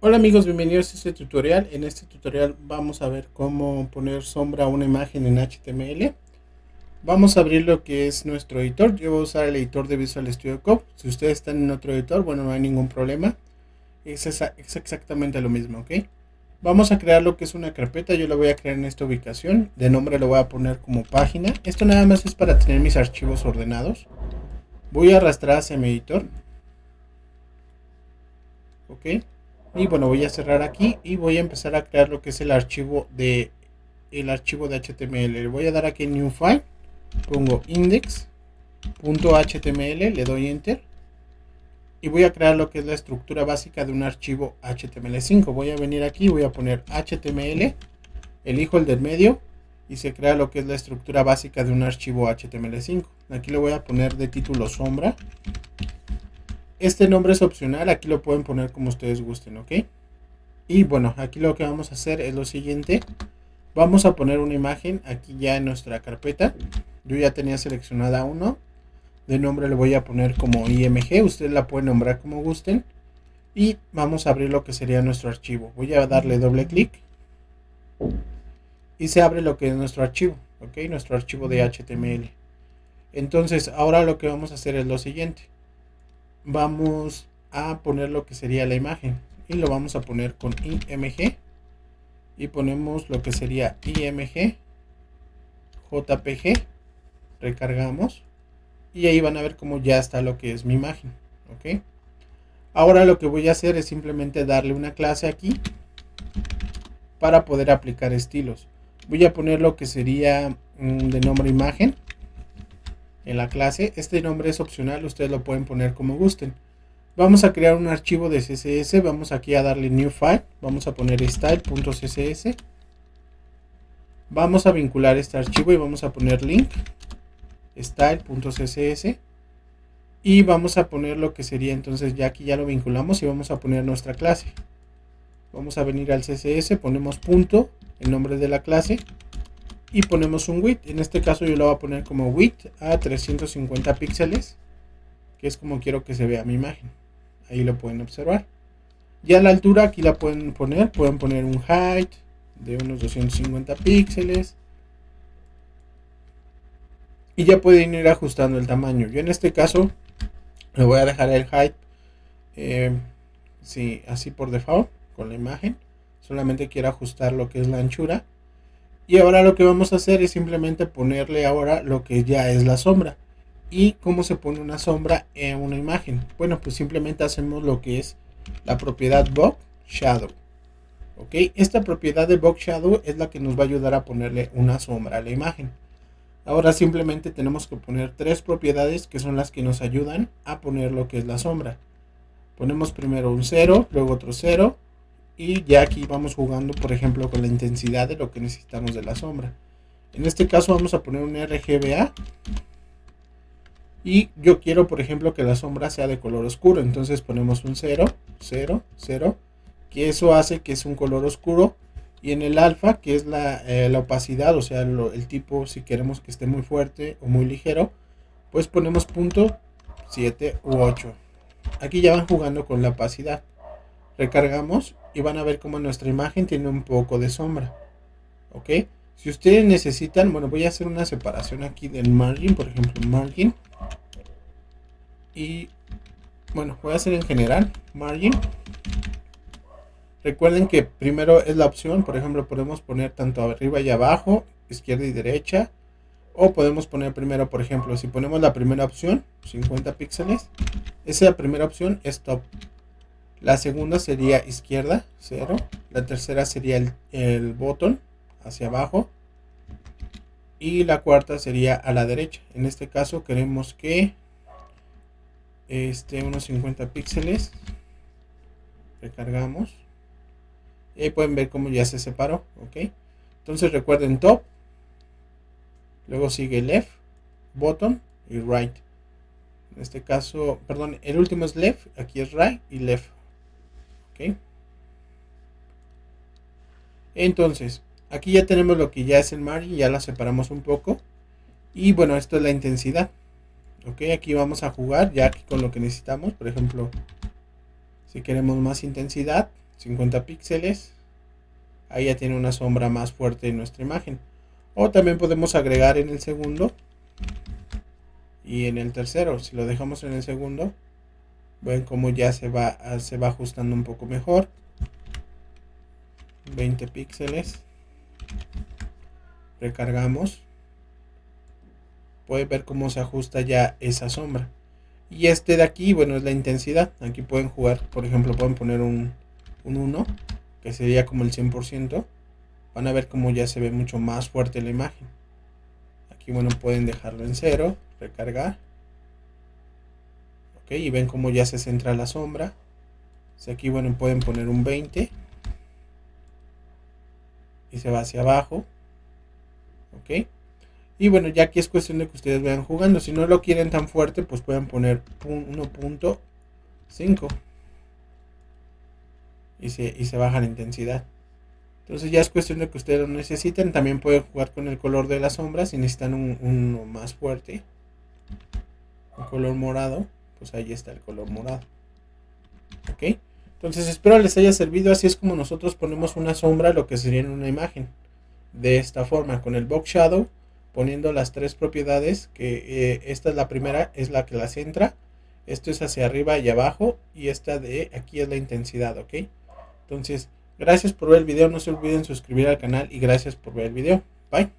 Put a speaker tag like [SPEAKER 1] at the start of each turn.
[SPEAKER 1] Hola amigos, bienvenidos a este tutorial. En este tutorial vamos a ver cómo poner sombra a una imagen en HTML. Vamos a abrir lo que es nuestro editor. Yo voy a usar el editor de Visual Studio Code. Si ustedes están en otro editor, bueno, no hay ningún problema. Es, es exactamente lo mismo, ¿ok? Vamos a crear lo que es una carpeta. Yo la voy a crear en esta ubicación. De nombre lo voy a poner como página. Esto nada más es para tener mis archivos ordenados. Voy a arrastrar hacia mi editor. ¿Ok? Y bueno voy a cerrar aquí y voy a empezar a crear lo que es el archivo de el archivo de HTML le voy a dar aquí new file pongo index.html le doy enter y voy a crear lo que es la estructura básica de un archivo HTML5 voy a venir aquí voy a poner HTML elijo el del medio y se crea lo que es la estructura básica de un archivo HTML5 aquí le voy a poner de título sombra este nombre es opcional, aquí lo pueden poner como ustedes gusten, ¿ok? Y bueno, aquí lo que vamos a hacer es lo siguiente. Vamos a poner una imagen aquí ya en nuestra carpeta. Yo ya tenía seleccionada uno. De nombre le voy a poner como IMG. Ustedes la pueden nombrar como gusten. Y vamos a abrir lo que sería nuestro archivo. Voy a darle doble clic. Y se abre lo que es nuestro archivo. ¿Ok? Nuestro archivo de HTML. Entonces, ahora lo que vamos a hacer es lo siguiente vamos a poner lo que sería la imagen. Y lo vamos a poner con img y ponemos lo que sería img jpg recargamos. Y ahí van a ver cómo ya está lo que es mi imagen ok ahora lo que voy a hacer es simplemente darle una clase aquí para poder aplicar estilos. Voy a poner lo que sería mm, de nombre imagen en la clase. Este nombre es opcional, ustedes lo pueden poner como gusten. Vamos a crear un archivo de CSS, vamos aquí a darle New File, vamos a poner style.css. Vamos a vincular este archivo y vamos a poner link style.css y vamos a poner lo que sería entonces ya aquí ya lo vinculamos y vamos a poner nuestra clase vamos a venir al css ponemos punto el nombre de la clase y ponemos un width. En este caso yo lo voy a poner como width a 350 píxeles, que es como quiero que se vea mi imagen. Ahí lo pueden observar. Ya la altura aquí la pueden poner, pueden poner un height de unos 250 píxeles. Y ya pueden ir ajustando el tamaño. Yo en este caso le voy a dejar el height eh, así por default con la imagen. Solamente quiero ajustar lo que es la anchura y ahora lo que vamos a hacer es simplemente ponerle ahora lo que ya es la sombra. ¿Y cómo se pone una sombra en una imagen? Bueno, pues simplemente hacemos lo que es la propiedad box shadow. ¿Ok? Esta propiedad de box shadow es la que nos va a ayudar a ponerle una sombra a la imagen. Ahora simplemente tenemos que poner tres propiedades que son las que nos ayudan a poner lo que es la sombra. Ponemos primero un 0, luego otro 0 y ya aquí vamos jugando por ejemplo con la intensidad de lo que necesitamos de la sombra. En este caso vamos a poner un RGBA y yo quiero por ejemplo que la sombra sea de color oscuro. Entonces ponemos un 0 0 0 que eso hace que es un color oscuro. Y en el alfa que es la, eh, opacidad o sea el tipo si queremos que esté muy fuerte o muy ligero pues ponemos punto 7 u 8 aquí ya van jugando con la opacidad. Recargamos y van a ver como nuestra imagen tiene un poco de sombra ok si ustedes necesitan bueno voy a hacer una separación aquí del margin por ejemplo margin. Y bueno voy a hacer en general margin. Recuerden que primero es la opción por ejemplo podemos poner tanto arriba y abajo izquierda y derecha. O podemos poner primero por ejemplo si ponemos la primera opción 50 píxeles esa primera opción es top la segunda sería izquierda, 0. La tercera sería el, el botón hacia abajo. Y la cuarta sería a la derecha. En este caso queremos que esté unos 50 píxeles. Recargamos. Y ahí pueden ver cómo ya se separó. ¿ok? Entonces recuerden top. Luego sigue left, bottom y right. En este caso, perdón, el último es left, aquí es right y left. Entonces, aquí ya tenemos lo que ya es el margin, ya la separamos un poco. Y bueno, esto es la intensidad. Ok, aquí vamos a jugar ya con lo que necesitamos. Por ejemplo, si queremos más intensidad, 50 píxeles. Ahí ya tiene una sombra más fuerte en nuestra imagen. O también podemos agregar en el segundo y en el tercero. Si lo dejamos en el segundo, ven cómo ya se va, se va ajustando un poco mejor. 20 píxeles. Recargamos. Pueden ver cómo se ajusta ya esa sombra. Y este de aquí, bueno, es la intensidad. Aquí pueden jugar, por ejemplo, pueden poner un, un 1, que sería como el 100% van a ver cómo ya se ve mucho más fuerte la imagen. Aquí, bueno, pueden dejarlo en cero, recargar. Y ven cómo ya se centra la sombra. aquí, bueno, pueden poner un 20. Y se va hacia abajo. Ok. Y bueno, ya aquí es cuestión de que ustedes vayan jugando. Si no lo quieren tan fuerte, pues pueden poner 1.5. Y se, y se baja la intensidad. Entonces ya es cuestión de que ustedes lo necesiten. También pueden jugar con el color de la sombra si necesitan uno más fuerte. Un color morado. Pues ahí está el color morado. ¿Ok? Entonces espero les haya servido. Así es como nosotros ponemos una sombra, lo que sería en una imagen. De esta forma, con el Box Shadow, poniendo las tres propiedades. Que eh, esta es la primera, es la que la centra. Esto es hacia arriba y abajo. Y esta de aquí es la intensidad, ¿ok? Entonces Gracias por ver el video, no se olviden suscribir al canal y gracias por ver el video. Bye.